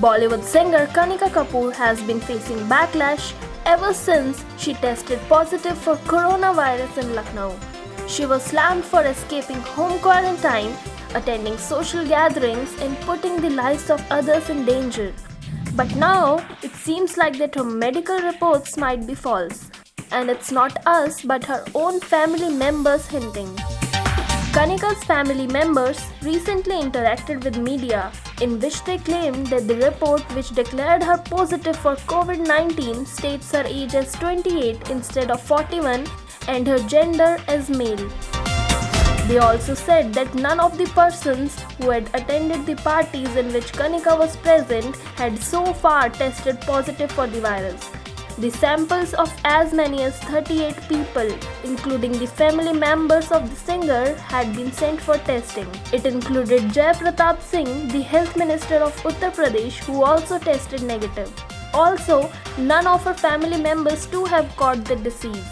Bollywood singer Kanika Kapoor has been facing backlash ever since she tested positive for coronavirus in Lucknow. She was slammed for escaping home quarantine, attending social gatherings, and putting the lives of others in danger. But now it seems like that her medical reports might be false, and it's not us but her own family members hinting. Kanika's family members recently interacted with media in which they claimed that the report which declared her positive for COVID 19 states her age as 28 instead of 41 and her gender as male. They also said that none of the persons who had attended the parties in which Kanika was present had so far tested positive for the virus. The samples of as many as 38 people, including the family members of the singer, had been sent for testing. It included Jai Pratap Singh, the health minister of Uttar Pradesh, who also tested negative. Also, none of her family members too have caught the disease.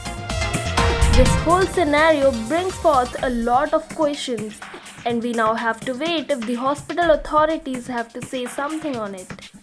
This whole scenario brings forth a lot of questions, and we now have to wait if the hospital authorities have to say something on it.